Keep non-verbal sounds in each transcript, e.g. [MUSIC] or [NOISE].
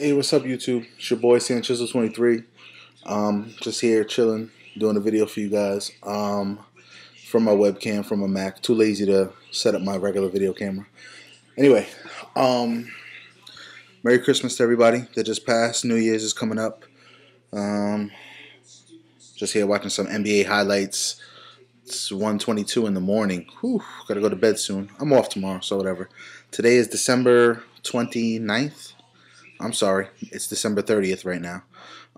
Hey, what's up, YouTube? It's your boy Sanchez23. Um, just here chilling, doing a video for you guys. Um, from my webcam, from a Mac. Too lazy to set up my regular video camera. Anyway, um, Merry Christmas to everybody that just passed. New Year's is coming up. Um, just here watching some NBA highlights. It's 1:22 in the morning. Whew, gotta go to bed soon. I'm off tomorrow, so whatever. Today is December 29th. I'm sorry, it's December 30th right now.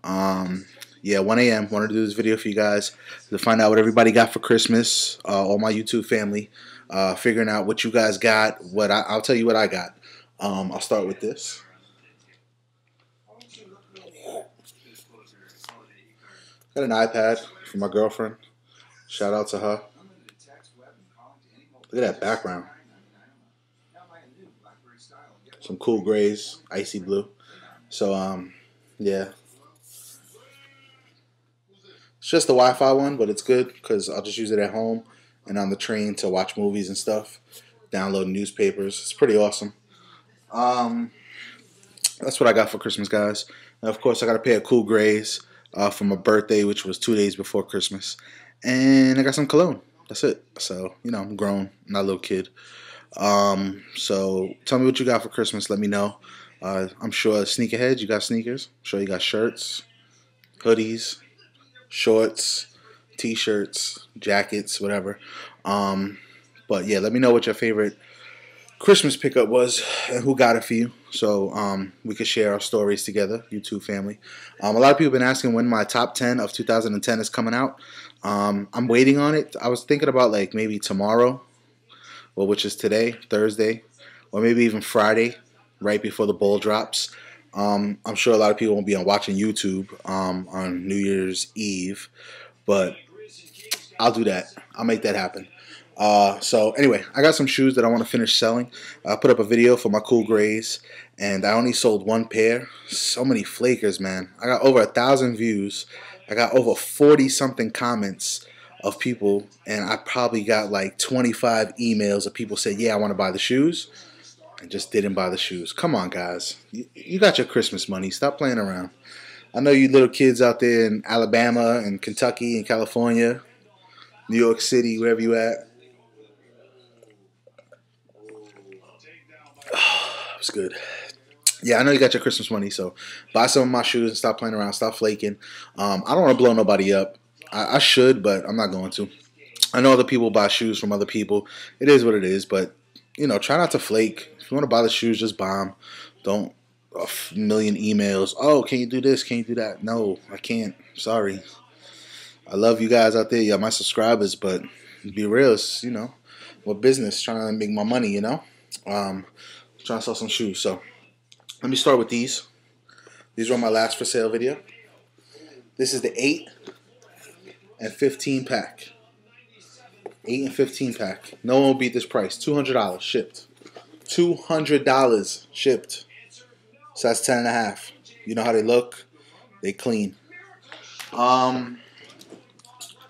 Um, yeah, 1 a.m. Wanted to do this video for you guys to find out what everybody got for Christmas, uh, all my YouTube family, uh, figuring out what you guys got. What I, will tell you what I got. Um, I'll start with this. Got an iPad for my girlfriend. Shout out to her. Look at that background some cool grays, icy blue. So um, yeah, it's just the Wi-Fi one, but it's good because I'll just use it at home and on the train to watch movies and stuff, download newspapers. It's pretty awesome. Um, that's what I got for Christmas, guys. And of course, I got a pair of cool grays uh, for my birthday, which was two days before Christmas, and I got some cologne. That's it. So you know, I'm grown, not a little kid. Um, so tell me what you got for Christmas. Let me know. Uh, I'm sure sneakerheads, you got sneakers. I'm sure you got shirts, hoodies, shorts, t-shirts, jackets, whatever. Um, but yeah, let me know what your favorite Christmas pickup was and who got it for you. So um, we could share our stories together, YouTube family. Um, a lot of people have been asking when my top 10 of 2010 is coming out. Um, I'm waiting on it. I was thinking about like maybe tomorrow well, which is today, Thursday, or maybe even Friday, right before the bowl drops. Um, I'm sure a lot of people won't be on watching YouTube um, on New Year's Eve, but I'll do that. I'll make that happen. Uh, so anyway, I got some shoes that I want to finish selling. I put up a video for my cool grays, and I only sold one pair. So many flakers, man. I got over a thousand views. I got over 40 something comments of people, and I probably got like 25 emails of people said, "Yeah, I want to buy the shoes." I just didn't buy the shoes. Come on, guys. You, you got your Christmas money. Stop playing around. I know you little kids out there in Alabama and Kentucky and California, New York City, wherever you at. [SIGHS] it was good. Yeah, I know you got your Christmas money, so buy some of my shoes and stop playing around. Stop flaking. Um, I don't want to blow nobody up. I, I should, but I'm not going to. I know other people buy shoes from other people. It is what it is, but you know, try not to flake. If you want to buy the shoes, just buy them. Don't a million emails. Oh, can you do this? Can you do that? No, I can't. Sorry. I love you guys out there. Y'all my subscribers, but be real, you know, what business trying to make my money, you know? Um, trying to sell some shoes. So let me start with these. These were my last for sale video. This is the eight and 15 pack. 8 and 15 pack. No one will beat this price. $200 shipped. $200 shipped. So that's 10 and a half. You know how they look? They clean. Um,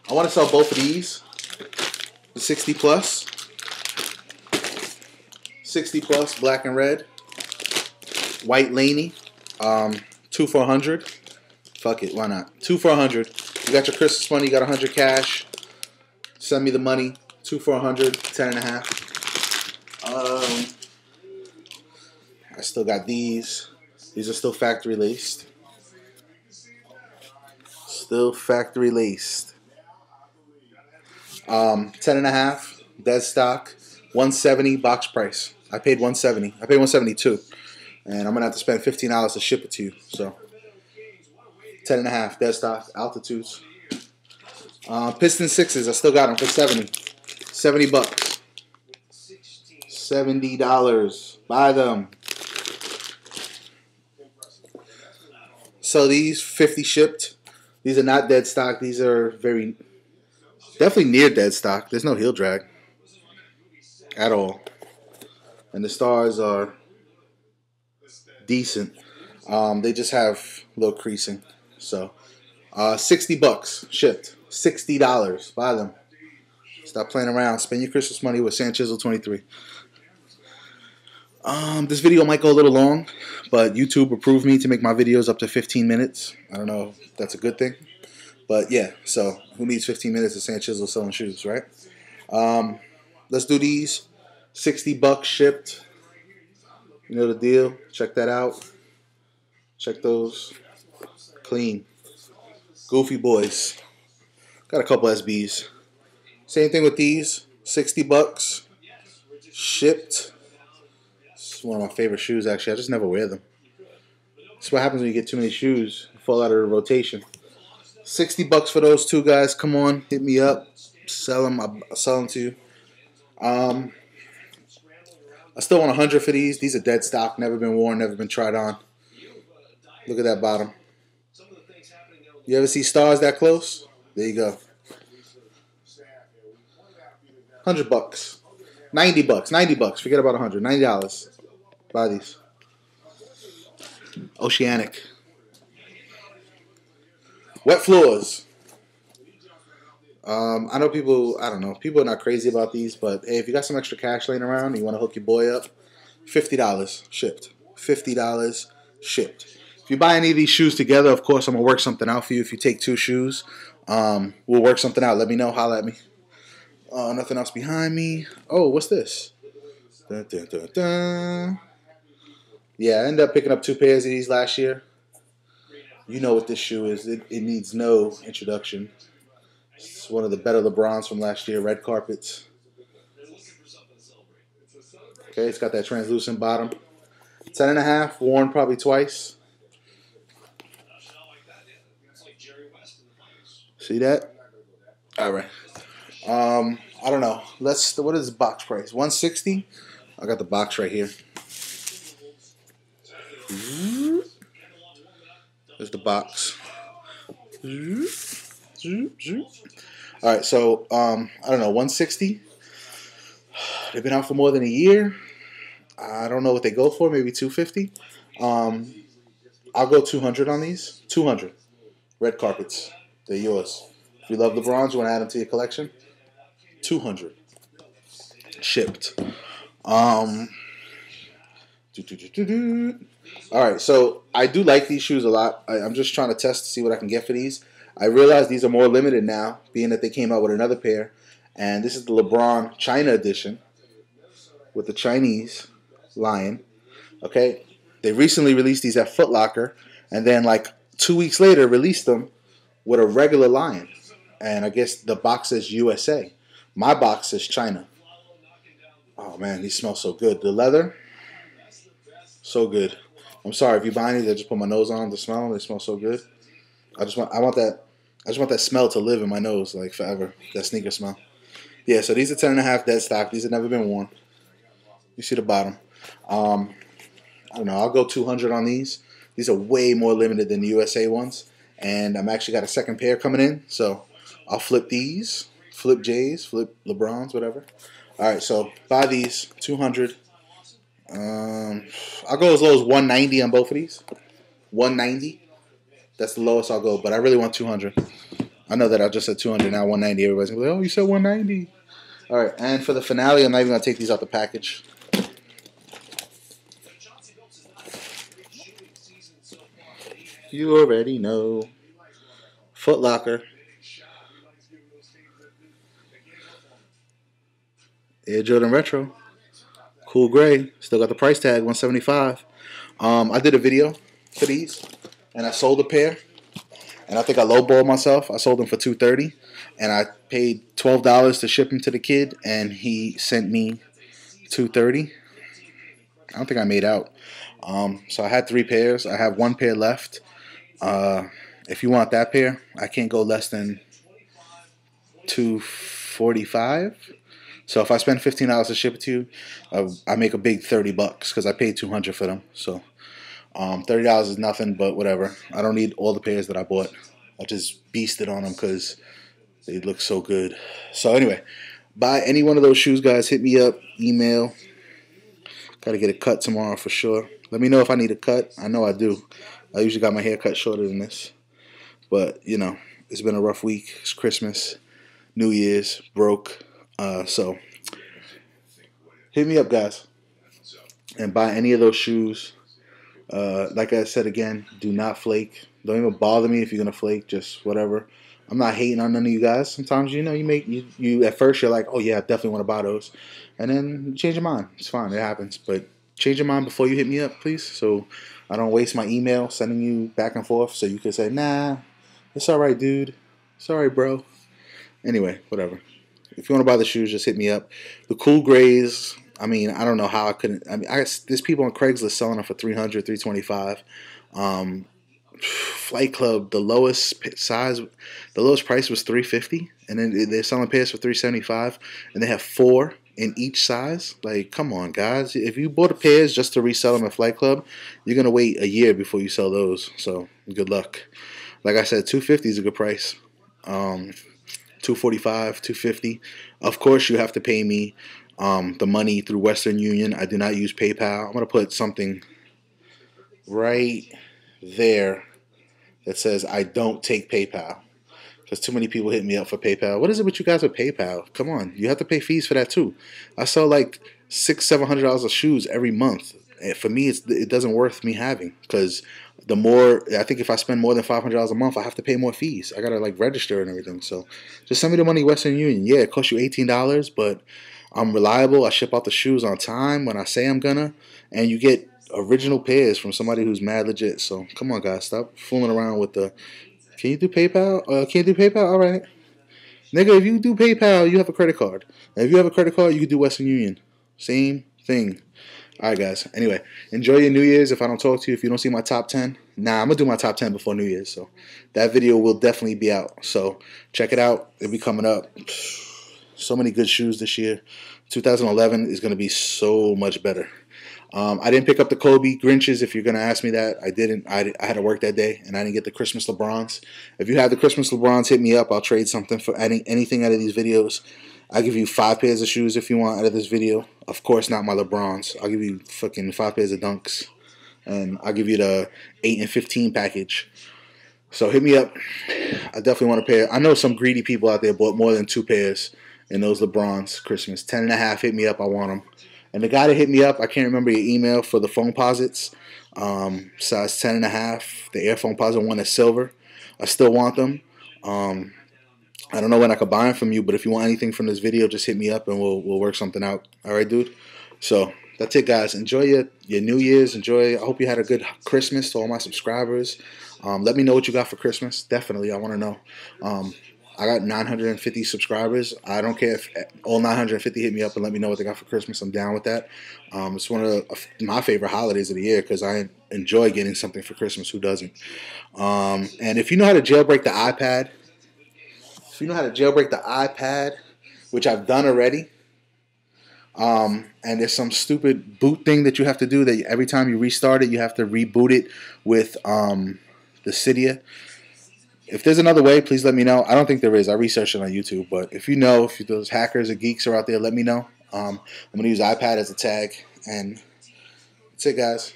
I want to sell both of these. The 60 plus. 60 plus, black and red. White Laney. Um, two for 100. Fuck it, why not? Two for a 100. You got your Christmas money, you got a 100 cash. Send me the money. Two for 100, 10 a half. Um, I still got these. These are still factory laced. Still factory laced. Um, 10 and a half, dead stock, 170 box price. I paid 170. I paid 172. And I'm gonna have to spend $15 to ship it to you. So Ten and a half dead stock altitudes. Uh, Piston sixes, I still got them for 70. 70 bucks. $70. Buy them. So these 50 shipped. These are not dead stock. These are very, definitely near dead stock. There's no heel drag at all. And the stars are decent. Um, they just have little creasing. So, uh, 60 bucks shipped. $60. Buy them. Stop playing around. Spend your Christmas money with Sanchez 23. Um, this video might go a little long, but YouTube approved me to make my videos up to 15 minutes. I don't know if that's a good thing. But yeah, so who needs 15 minutes of Sanchizzle selling shoes, right? Um, let's do these. 60 bucks shipped. You know the deal. Check that out. Check those. Clean. Goofy boys. Got a couple SBs. Same thing with these. 60 bucks. Shipped. It's one of my favorite shoes actually. I just never wear them. That's what happens when you get too many shoes. You fall out of the rotation. 60 bucks for those two guys. Come on, hit me up. Sell them. I'll sell them to you. Um, I still want 100 for these. These are dead stock. Never been worn. Never been tried on. Look at that bottom. You ever see stars that close? There you go. 100 bucks. 90 bucks. 90 bucks. Forget about 100. $90. Buy these. Oceanic. Wet floors. Um, I know people, I don't know, people are not crazy about these, but hey, if you got some extra cash laying around and you want to hook your boy up, $50 shipped. $50 shipped. You buy any of these shoes together, of course, I'm to work something out for you. If you take two shoes, um, we'll work something out. Let me know. Holla at me. Uh, nothing else behind me. Oh, what's this? Dun, dun, dun, yeah, I ended up picking up two pairs of these last year. You know what this shoe is. It, it needs no introduction. It's one of the better LeBrons from last year, red carpets. Okay, it's got that translucent bottom. Ten and a half, worn probably twice. See that? All right. Um, I don't know. Let's. What is the box price? One sixty. I got the box right here. There's the box. All right, so um, I don't know, 160. They've been out for more than a year. I don't know what they go for, maybe 250. Um, I'll go 200 on these. 200. Red carpets. They're yours. If you love LeBrons, you want to add them to your collection? 200. Shipped. Um, all right, so I do like these shoes a lot. I, am just trying to test to see what I can get for these. I realize these are more limited now, being that they came out with another pair. And this is the LeBron China edition with the Chinese lion. Okay, they recently released these at Foot Locker, and then like two weeks later released them with a regular lion. And I guess the box says USA. My box says China. Oh man, these smell so good. The leather, so good. I'm sorry if you buy any, I just put my nose on the smell. They smell so good. I just want I want that I just want that smell to live in my nose like forever. That sneaker smell. Yeah, so these are ten and a half dead stock. These have never been worn. You see the bottom. Um, I don't know. I'll go 200 on these. These are way more limited than the USA ones, and I'm actually got a second pair coming in. So I'll flip these, flip J's, flip LeBrons, whatever. All right, so buy these 200. Um, I'll go as low as 190 on both of these. 190. That's the lowest I'll go, but I really want 200. I know that I just said 200 now 190. Everybody's gonna be like, "Oh, you said 190." All right, and for the finale, I'm not even gonna take these out the package. You already know. Foot Locker. Air Jordan Retro. Cool gray. Still got the price tag, 175 um, I did a video for these, and I sold a pair. And I think I lowballed myself. I sold them for 230 and I paid $12 to ship them to the kid, and he sent me 230 I don't think I made out. Um, so I had three pairs. I have one pair left. Uh, if you want that pair, I can't go less than 245 so if I spend fifteen dollars to ship it to you, uh, I make a big thirty bucks because I paid two hundred for them. So um, thirty dollars is nothing, but whatever. I don't need all the pairs that I bought. I just beasted on them because they look so good. So anyway, buy any one of those shoes, guys. Hit me up, email. Got to get a cut tomorrow for sure. Let me know if I need a cut. I know I do. I usually got my hair cut shorter than this, but you know, it's been a rough week. It's Christmas, New Year's, broke. Uh, so hit me up, guys. and buy any of those shoes. Uh, like I said again, do not flake. Don't even bother me if you're gonna flake. Just whatever. I'm not hating on none of you guys. Sometimes you know you make you, you at first you're like, oh yeah, I definitely want to buy those, and then change your mind. It's fine, it happens. But change your mind before you hit me up, please. So I don't waste my email sending you back and forth. So you can say, nah, it's all right, dude. Sorry, bro. Anyway, whatever. If you want to buy the shoes, just hit me up. The cool grays. I mean, I don't know how I couldn't. I mean, I there's people on Craigslist selling them for 300 325 um, Flight Club, the lowest size, the lowest price was 350 and then they're selling pairs for 375 and they have four in each size. Like, come on, guys! If you bought a pairs just to resell them at Flight Club, you're gonna wait a year before you sell those. So, good luck. Like I said, 250 is a good price. Um, 245, 250. Of course, you have to pay me um, the money through Western Union. I do not use PayPal. I'm gonna put something right there that says I don't take PayPal because too many people hit me up for PayPal. What is it with you guys with PayPal? Come on, you have to pay fees for that too. I sell like six, seven hundred dollars of shoes every month. And for me, it's it doesn't worth me having because the more I think if I spend more than five hundred dollars a month, I have to pay more fees. I gotta like register and everything. So just send me the money Western Union. Yeah, it costs you eighteen dollars, but I'm reliable. I ship out the shoes on time when I say I'm gonna, and you get original pairs from somebody who's mad legit. So come on, guys, stop fooling around with the. Can you do PayPal? Uh, can you do PayPal? All right, nigga. If you do PayPal, you have a credit card. And if you have a credit card, you can do Western Union. Same thing. All right, guys. Anyway, enjoy your New Year's. If I don't talk to you, if you don't see my top 10, nah, I'm going to do my top 10 before New Year's. So that video will definitely be out. So check it out. It'll be coming up. So many good shoes this year. 2011 is going to be so much better. Um, I didn't pick up the Kobe Grinches. If you're gonna ask me that, I didn't. I, I had to work that day, and I didn't get the Christmas LeBrons. If you have the Christmas LeBrons, hit me up. I'll trade something for adding anything out of these videos. I'll give you five pairs of shoes if you want out of this video. Of course, not my LeBrons. I'll give you fucking five pairs of Dunks, and I'll give you the eight and fifteen package. So hit me up. I definitely want a pair. I know some greedy people out there bought more than two pairs in those LeBrons Christmas. Ten and a half. Hit me up. I want them. And the guy that hit me up, I can't remember your email for the Foamposites, um, size 10 and a half. The Air Foamposite one is silver. I still want them. Um, I don't know when I could buy them from you, but if you want anything from this video, just hit me up and we'll we'll work something out. All right, dude. So that's it, guys. Enjoy your your New Year's. Enjoy. I hope you had a good Christmas to all my subscribers. Um, let me know what you got for Christmas. Definitely, I want to know. Um, I got 950 subscribers. I don't care if all 950 hit me up and let me know what they got for Christmas. I'm down with that. Um, it's one of my favorite holidays of the year because I enjoy getting something for Christmas. Who doesn't? Um, and if you know how to jailbreak the iPad, if you know how to jailbreak the iPad, which I've done already, um, and there's some stupid boot thing that you have to do that every time you restart it, you have to reboot it with um, the Cydia. If there's another way, please let me know. I don't think there is. I researched it on YouTube, but if you know, if those hackers or geeks are out there, let me know. Um, I'm to use iPad as a tag, and that's it, guys.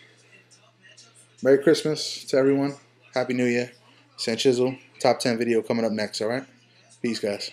Merry Christmas to everyone. Happy New Year. Sanchizzle, top 10 video coming up next, all right? Peace, guys.